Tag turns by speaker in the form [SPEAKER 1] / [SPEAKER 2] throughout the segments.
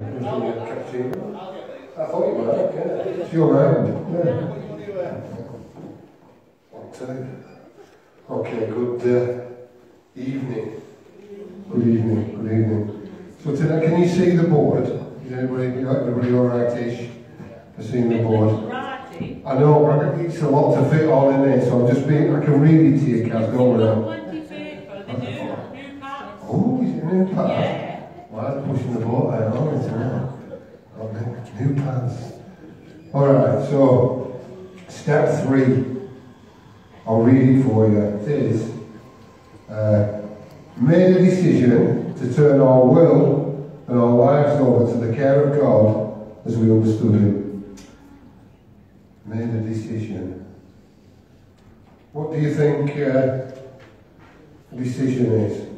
[SPEAKER 1] I thought you were, yeah. It's your round, yeah. Tell you. Okay, good uh, evening. Good evening, good evening. So today, can you see the board? Is anybody, everybody all right-ish for seeing the board? I know, but it's a lot to fit all in there, so I'm just being, I can read it to you, Kaz, on. Oh, is it a new part? Well, I'm pushing the boat out, aren't it? Okay, new plans. Alright, so step three. I'll read it for you. It is uh, made a decision to turn our will and our lives over to the care of God as we understood Him. Made a decision. What do you think uh, decision is?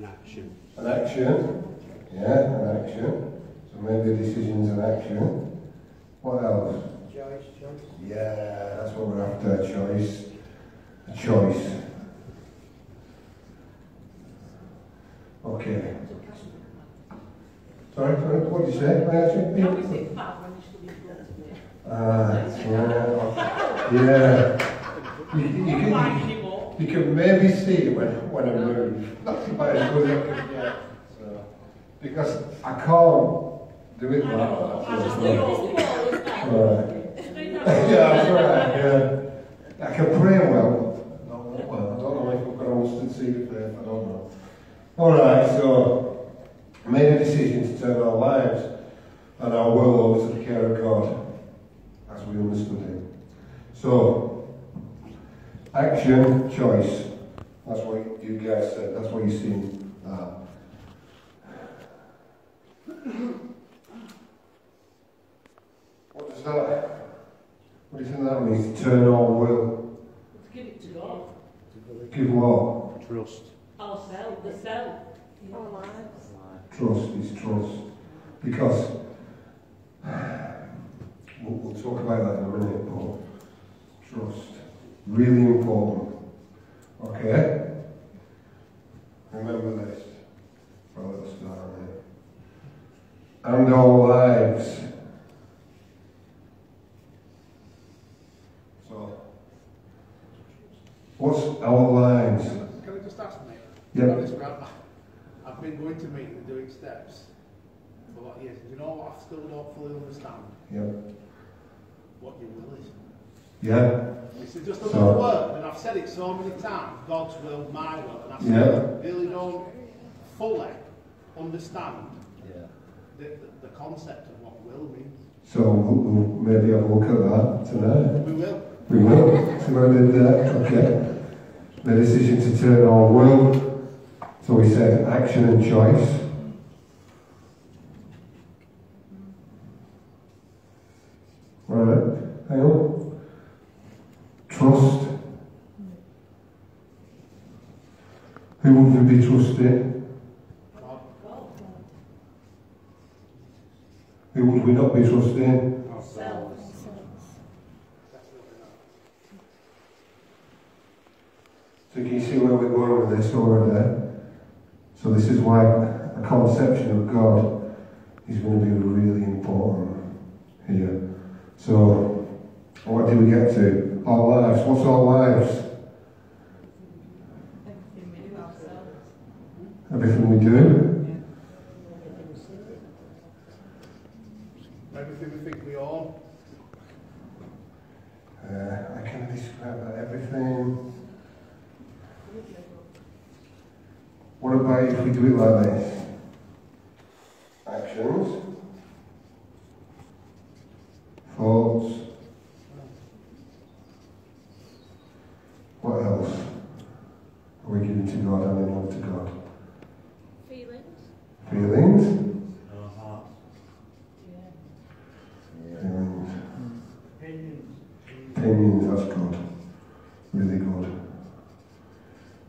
[SPEAKER 2] An action.
[SPEAKER 1] An action. Yeah, an action. So maybe a decision's an action. What else?
[SPEAKER 2] Choice, choice.
[SPEAKER 1] Yeah, that's what we're after, a choice. A choice. Okay. Sorry, sorry, what did you say? May I ask
[SPEAKER 3] How is
[SPEAKER 1] you?
[SPEAKER 3] it bad when you study philosophy?
[SPEAKER 1] Ah, yeah. Yeah. You, you,
[SPEAKER 3] Not
[SPEAKER 1] you,
[SPEAKER 3] anymore.
[SPEAKER 1] You can maybe see it when, when I move. Not about as good as I can get. So, because I can't do it
[SPEAKER 3] I
[SPEAKER 1] like that.
[SPEAKER 3] I just
[SPEAKER 1] so-
[SPEAKER 3] do all fours now.
[SPEAKER 1] Right.
[SPEAKER 3] Just do that.
[SPEAKER 1] yeah, that's right, yeah. I can pray well. No, well, I don't know if I've got a mustard seed of faith, I don't know. Alright, so, made a decision to turn our lives and our world over to the care of God as we understood it. So, action, choice. That's what you guys said, that's what you seen. Uh, what does that, what do you think that means? Turn on will.
[SPEAKER 3] To give it to God.
[SPEAKER 1] Give what?
[SPEAKER 2] Trust.
[SPEAKER 3] Ourselves, the self.
[SPEAKER 4] Our lives.
[SPEAKER 1] Trust is trust. Because, we'll, we'll talk about that in a minute, but trust, really important. Okay? Remember this for a little start here. And our lives. So, what's our lives?
[SPEAKER 5] Can I just ask, mate?
[SPEAKER 1] Yeah.
[SPEAKER 5] To be honest, Brad, I've been going to meetings and doing steps for a lot of years. Do you know what I still don't fully understand?
[SPEAKER 1] Yeah.
[SPEAKER 5] What your will is.
[SPEAKER 1] Yeah?
[SPEAKER 5] It's just
[SPEAKER 1] So-
[SPEAKER 5] another word, and I've said it so many times. God's will, my will, and I
[SPEAKER 1] Yeah.
[SPEAKER 5] still really don't fully understand
[SPEAKER 2] Yeah.
[SPEAKER 5] the, the, the concept of what will means.
[SPEAKER 1] So we'll, we'll maybe have a look at that tonight.
[SPEAKER 5] We will.
[SPEAKER 1] We will. See what I did there? Okay. The decision to turn our will. So we said action and choice. Right. Hang on. Trust. We be trusting?
[SPEAKER 5] God.
[SPEAKER 1] Who would we not be trusting?
[SPEAKER 3] Ourselves.
[SPEAKER 1] So can you see where we're going with this already? So this is why a conception of God is going to be really important here. So what do we get to? Our lives. What's our lives?
[SPEAKER 3] Everything we do ourselves.
[SPEAKER 1] Everything we do.
[SPEAKER 5] Everything we think we are.
[SPEAKER 1] Uh, I can describe that. Everything. What about if we do it like this? Actions. Thoughts. What else are we giving to God and in love to God?
[SPEAKER 4] Feelings.
[SPEAKER 1] Feelings.
[SPEAKER 2] Our.
[SPEAKER 3] Yeah.
[SPEAKER 1] Feelings.
[SPEAKER 2] Opinions.
[SPEAKER 1] Opinions, that's good. Really good.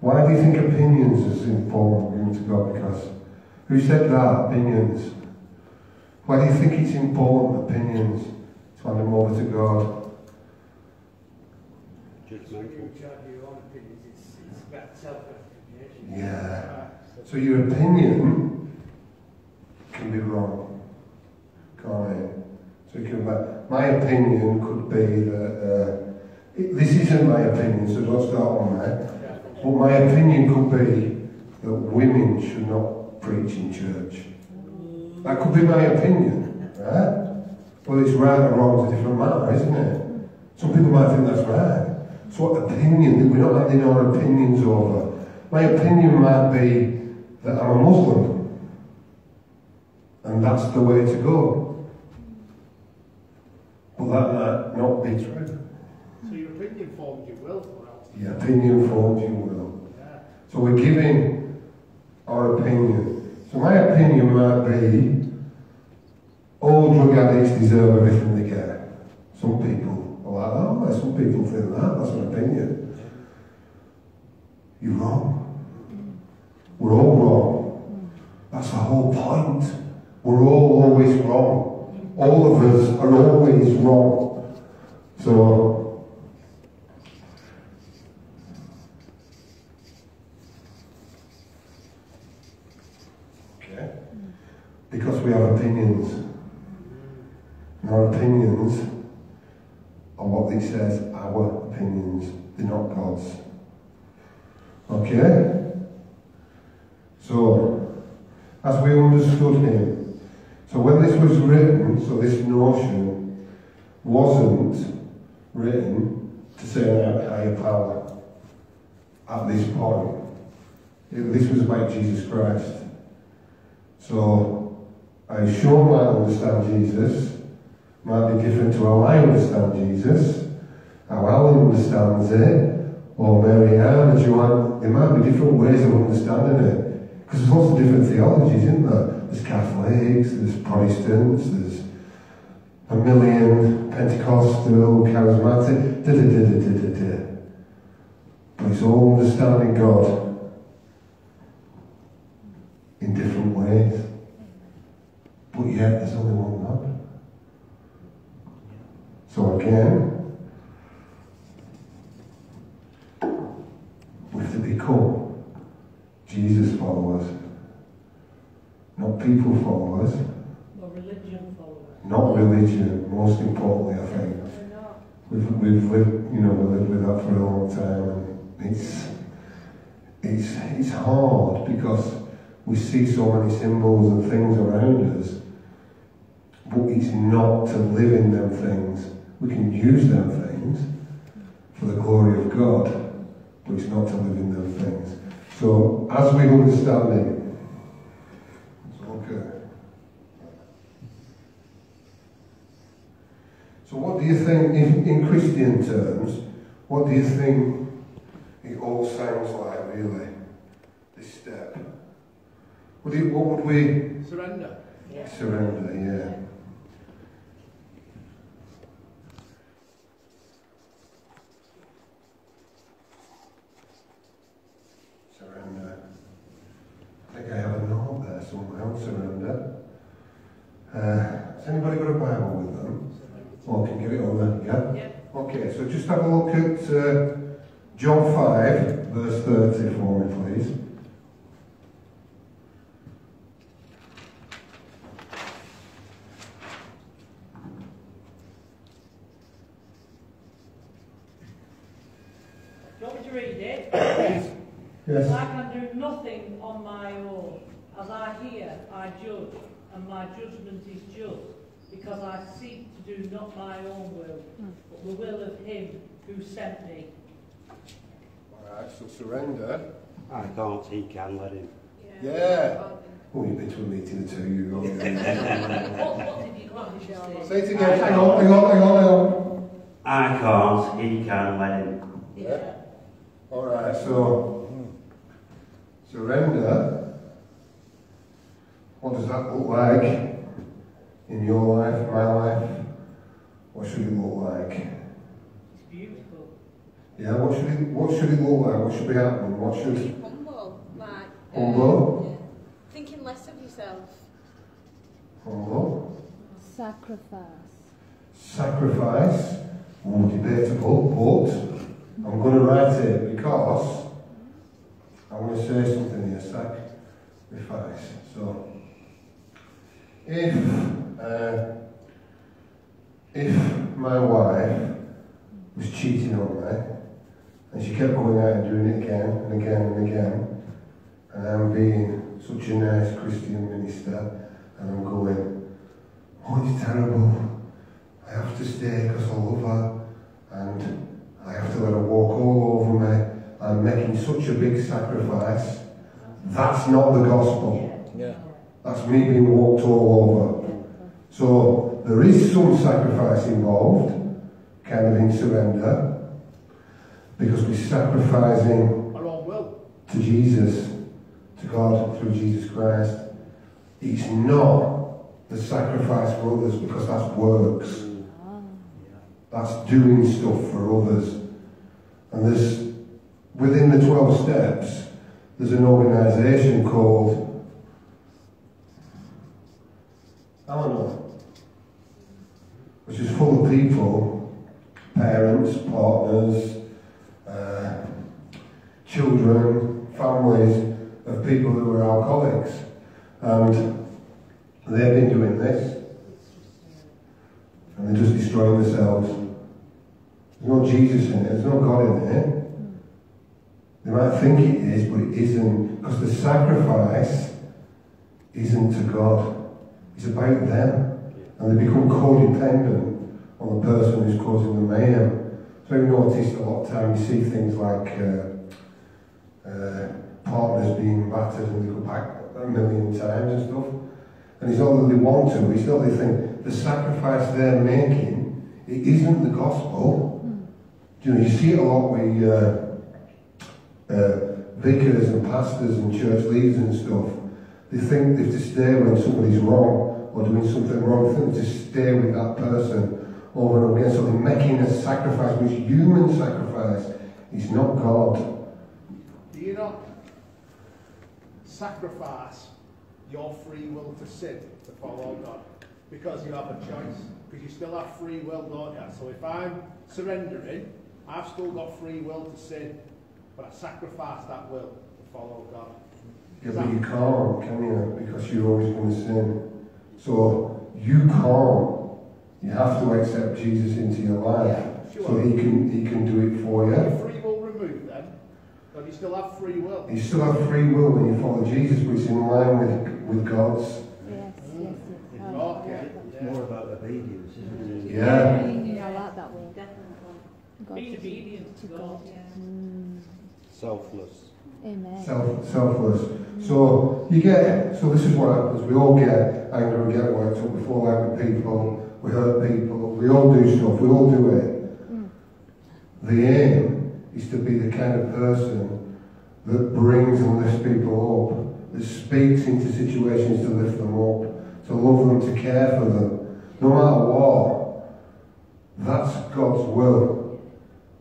[SPEAKER 1] Why do you think opinions is important given to God? Because who said that? Opinions. Why do you think it's important, opinions, to hand them over to God?
[SPEAKER 2] Judgmental.
[SPEAKER 6] your own opinions, it's, it's about self-gratification.
[SPEAKER 1] Yeah. So your opinion can't it? So you can, my opinion could be that, uh, it, this isn't my opinion, so don't start on that. But my opinion could be that women should not preach in church. That could be my opinion, right? Well, it's right or wrong is a different matter, isn't it? Some people might think that's right. So what opinion, we're not having our opinions over. My opinion might be that I'm a Muslim. And that's the way to go. But that might not be true.
[SPEAKER 5] So your opinion forms your will. Else.
[SPEAKER 1] Your opinion forms your will.
[SPEAKER 5] Yeah.
[SPEAKER 1] So we're giving our opinion. So my opinion might be all drug addicts deserve everything they get. Some people are like, oh, some people think that. That's an opinion. You're wrong. We're all wrong. That's the whole point. We're all always wrong. All of us are always wrong. So Okay? Because we have opinions. And our opinions are what it says, our opinions. They're not God's. Okay? So, as we understood him, so when this was written, so this notion wasn't written to say an higher power at this point. It- This was about Jesus Christ. So I sure might understand Jesus, might be different to how I understand Jesus, how Alan understands it, or Mary Ann and Joanne, there might be different ways of understanding it. Because there's lots of different theologies, isn't there? There's Catholics, there's Protestants, there's a million Pentecostal, charismatic, da da da da da da. But it's all understanding God in different ways. But yet there's only one God. So again, we have to become Jesus followers, not people followers,
[SPEAKER 3] Or religion follower.
[SPEAKER 1] not religion, most importantly I think.
[SPEAKER 4] We're not.
[SPEAKER 1] We've, lived, you know, we lived with that for a long time, and it's it's it's hard because we see so many symbols and things around us, but it's not to live in them things. We can use them things for the glory of God, but it's not to live in them things. So as we understand it, it's okay. So what do you think, in, in Christian terms, what do you think it all sounds like, really? This step. What, do you, what would we
[SPEAKER 5] Surrender.
[SPEAKER 3] Yeah.
[SPEAKER 1] surrender, yeah. Surrender. I think I have a note there somewhere, surrender. Uh, has anybody got a Bible with them? Or can get it on there, yeah?
[SPEAKER 3] Yeah.
[SPEAKER 1] Okay, so just have a look at uh, John 5, verse 30 for me, please.
[SPEAKER 3] Do you want me to read it?
[SPEAKER 1] Yes.
[SPEAKER 3] I can do nothing on my own. As I hear, I judge, and my judgment is just, because I seek to do not my own will, hmm. but the will of him who sent me.
[SPEAKER 1] Alright, so surrender.
[SPEAKER 6] I can't, he can, let him.
[SPEAKER 1] Yeah. Oh, you've been to a meeting or two, you.
[SPEAKER 3] What, what did you, what say?
[SPEAKER 1] Say it again, hang on, hang on, hang on, hang on.
[SPEAKER 6] I can't, he can, let him.
[SPEAKER 3] Yeah.
[SPEAKER 1] Alright, so surrender. What does that look like in your life, my life? What should it look like?
[SPEAKER 3] It's beautiful.
[SPEAKER 1] Yeah, what should it what should it look like? What should be happening? What should
[SPEAKER 4] Being humble, like. uh,
[SPEAKER 1] Humble?
[SPEAKER 4] yeah. Thinking less of yourself.
[SPEAKER 1] humble?
[SPEAKER 7] Sacrifice.
[SPEAKER 1] Sacrifice, more debatable, but I'm going to write it because I'm going to say something here. Sacrifice. So, if Uh, if my wife was cheating on me, and she kept going out and doing it again and again and again, and I'm being such a nice Christian minister, and I'm going, oh, it's terrible. I have to stay because I love her, and I have to let her walk all over me. I'm making such a big sacrifice. That's not the gospel.
[SPEAKER 2] Yeah.
[SPEAKER 1] That's me being walked all over. So there is some sacrifice involved, kind of in surrender, because we're sacrificing
[SPEAKER 5] Our own will.
[SPEAKER 1] to Jesus, to God through Jesus Christ. It's not the sacrifice for others because that's works. That's doing stuff for others. And there's, within the 12 steps, there's an organisation called Al-Anon, which is full of people, parents, partners, uh, children, families of people who are alcoholics. And they've been doing this. And they're just destroying themselves. There's no Jesus in it, there's no God in it. They might think it is, but it isn't. Because the sacrifice isn't to God. It's about them. And they become codependent on the person who's causing the mayhem. So I've noticed a lot of time you see things like uh, uh, partners being battered and they go back a million times and stuff. And it's not that they want to, it's not they think the sacrifice they're making, it isn't the gospel. Do you know, you see it a lot with uh, uh, vicars and pastors and church leaders and stuff. They think they have to stay when somebody's wrong or doing something wrong. Think to stay with that person over and over again. So they're making a sacrifice, which human sacrifice is not God.
[SPEAKER 5] Do you not sacrifice your free will to sin to follow God? Because you have a choice. Because you still have free will, don't you? So if I'm surrendering, I've still got free will to sin, but I sacrifice that will to follow God.
[SPEAKER 1] Yeah, but you can't, can you? Because you're always going to sin. So you can't. You have to accept Jesus into your life.
[SPEAKER 5] Sure.
[SPEAKER 1] So he can he can do it for you.
[SPEAKER 5] Your free will removed then, but you still have free will.
[SPEAKER 1] You still have free will when you follow Jesus, but it's in line with, with God's.
[SPEAKER 7] Yes, yes, yes.
[SPEAKER 5] Okay.
[SPEAKER 6] It's more about obedience, isn't it?
[SPEAKER 1] Yeah.
[SPEAKER 7] Yeah, I like that word. God
[SPEAKER 3] Being obedient to
[SPEAKER 7] to
[SPEAKER 3] God.
[SPEAKER 7] God. Mm,
[SPEAKER 6] Selfless.
[SPEAKER 7] Amen.
[SPEAKER 1] Self, selfless. So you get, so this is what happens. We all get angry, we get worked up, we fall out with people, we hurt people, we all do stuff, we all do it.
[SPEAKER 7] Mm.
[SPEAKER 1] The aim is to be the kind of person that brings and lifts people up, that speaks into situations to lift them up, to love them, to care for them, no matter what. That's God's will.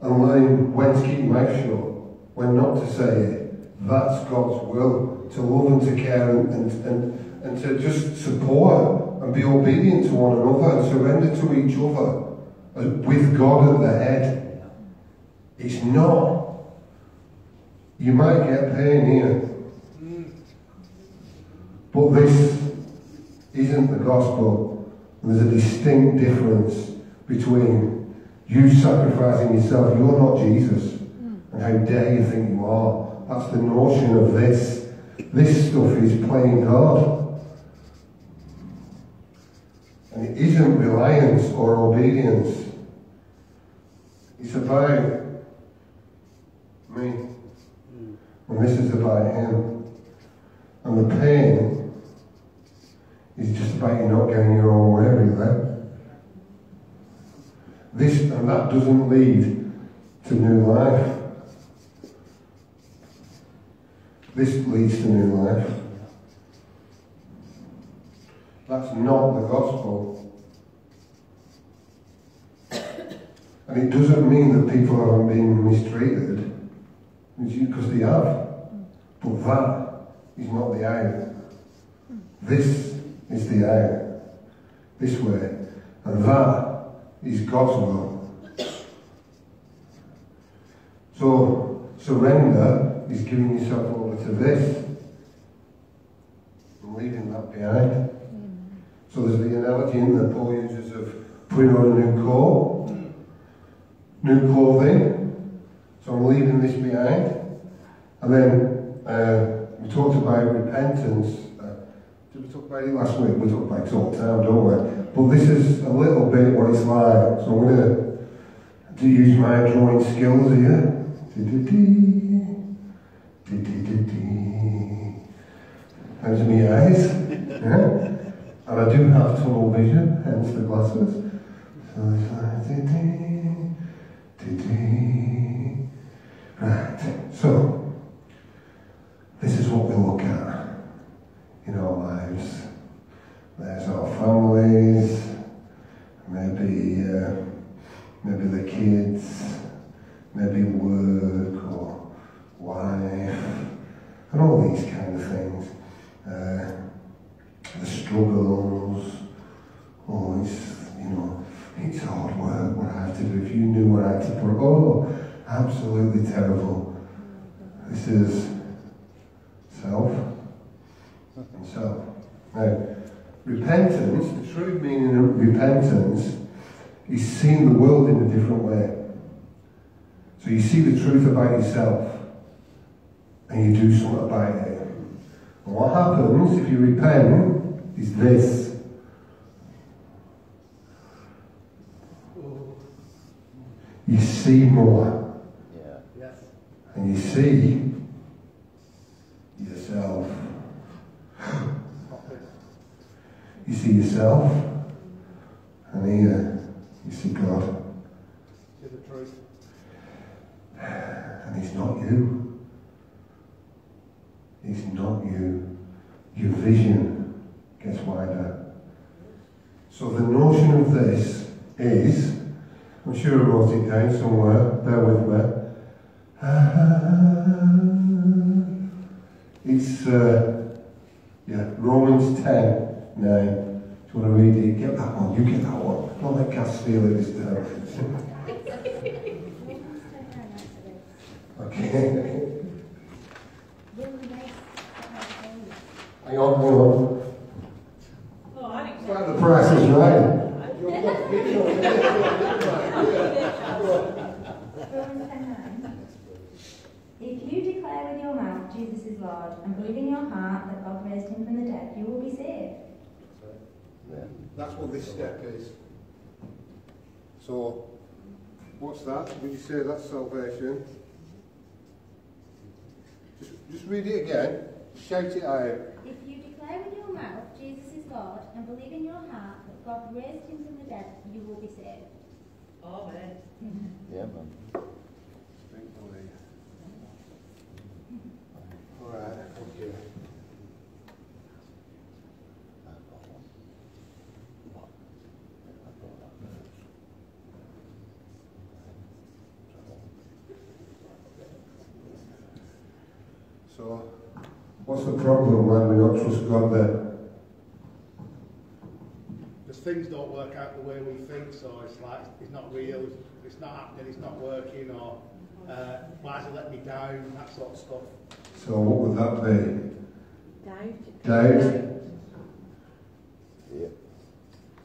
[SPEAKER 1] And learning when to keep your mouth shut, when not to say it. That's God's will. To love and to care and, and, and, and to just support and be obedient to one another and surrender to each other uh, with God at the head. It's not. You might get pain here, but this isn't the gospel. There's a distinct difference between you sacrificing yourself. You're not Jesus. And how dare you think you are? That's the notion of this. This stuff is playing God. And it isn't reliance or obedience. It's about me. And this is about Him. And the pain is just about you not getting your own way, really. This and that doesn't lead to new life. This leads to new life. That's not the gospel. And it doesn't mean that people haven't been mistreated, because they have. But that is not the out. This is the out. This way. And that is God's will. So, surrender is giving yourself over to this and leaving that behind. So there's the analogy in the Paul uses of putting on a new coat, new clothing. So I'm leaving this behind. And then uh, we talked about repentance. Uh, did we talk about it last week? We talked about it all the time, don't we? But this is a little bit what it's like. So I'm going to use my drawing skills here. How's my eyes? yeah? And I do have tunnel vision, hence the glasses. So it's like dee-dee, dee-dee. Right, so this is what we look at in our lives. There's our families, maybe uh, maybe the kids, maybe work or wife, and all these kind of things. Uh, the struggles, oh, it's, you know, it's hard work what I have to put, oh, absolutely terrible. This is self and self. Now, repentance, the true meaning of repentance, is seeing the world in a different way. So you see the truth about yourself and you do something about it. And what happens if you repent is this. You see more
[SPEAKER 6] Yeah.
[SPEAKER 5] Yes.
[SPEAKER 1] and you see yourself. You see yourself and here you see God.
[SPEAKER 5] See the truth.
[SPEAKER 1] And He's not you. He's not you. Your vision gets wider. So the notion of this is, I'm sure I wrote it down somewhere, bear with me. It's, uh, yeah, Romans 10, 9. Do you want to read it? Get that one, you get that one. Don't let Cass steal it this time. okay. Hang on, hang on.
[SPEAKER 3] Oh, I think
[SPEAKER 1] It's like the price is right.
[SPEAKER 8] If you declare with your mouth Jesus is Lord and believe in your heart that God raised him from the dead, you will be saved.
[SPEAKER 1] That's what this step is. So, what's that? Would you say that's salvation? Just, just read it again. Shout it out.
[SPEAKER 8] If you declare with your mouth Jesus is Lord and believe in your heart that God raised him from the dead, you will be saved.
[SPEAKER 3] Amen.
[SPEAKER 6] Yeah, man.
[SPEAKER 1] So, what's the problem when we not trust God then?
[SPEAKER 5] Because things don't work out the way we think, so it's like it's not real, it's not happening, it's not working, or uh, why has it let me down, that sort of stuff.
[SPEAKER 1] So, what would that be?
[SPEAKER 4] Doubt.
[SPEAKER 1] Doubt?
[SPEAKER 6] Yeah.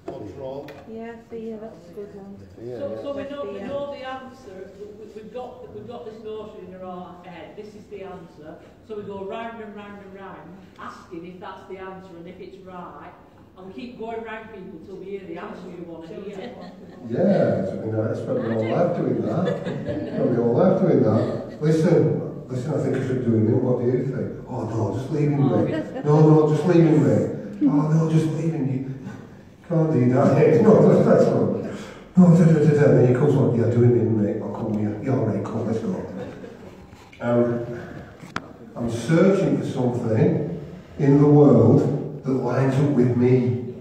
[SPEAKER 5] Control.
[SPEAKER 7] Yeah, fear, that's a good one.
[SPEAKER 6] Yeah,
[SPEAKER 3] So,
[SPEAKER 6] yeah.
[SPEAKER 3] so we know, we know uh, the answer, we, we've got, we've got this notion in our head, this is the answer, so we go round and round and round, asking if that's the answer and if it's right, and we keep going round people till we hear the answer we want to hear.
[SPEAKER 1] Yeah, I mean, I spent my whole life doing that. Spent my whole life doing that. Listen, listen, I think I should do it. What do you think? Oh no, just leaving me. No, no, just leaving me. Oh no, just leaving you. Can't do that. No, that's that's not. No, da, da, da, da. Then he comes on, yeah, doing it, mate. I'll come here. Yeah, all right, come, let's go. Um, I'm searching for something in the world that lines up with me.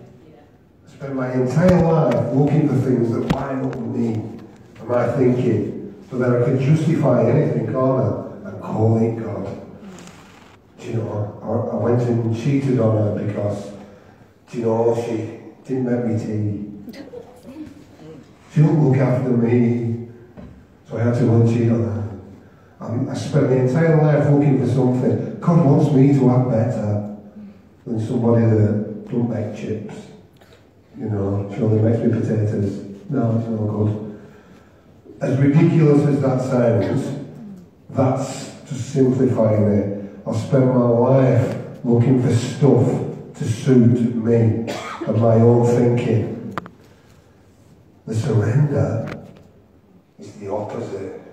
[SPEAKER 1] I spent my entire life looking for things that line up with me and my thinking, so that I could justify anything, can't I? Call God. Do you know, I, I went and cheated on her because, do you know, she didn't make me tea. She didn't look after me, so I had to go and cheat on her. Um, I spent my entire life looking for something. God wants me to act better than somebody that don't make chips. You know, surely makes me potatoes. No, it's no good. As ridiculous as that sounds, that's simplifying it. I've spent my life looking for stuff to suit me and my own thinking. The surrender is the opposite.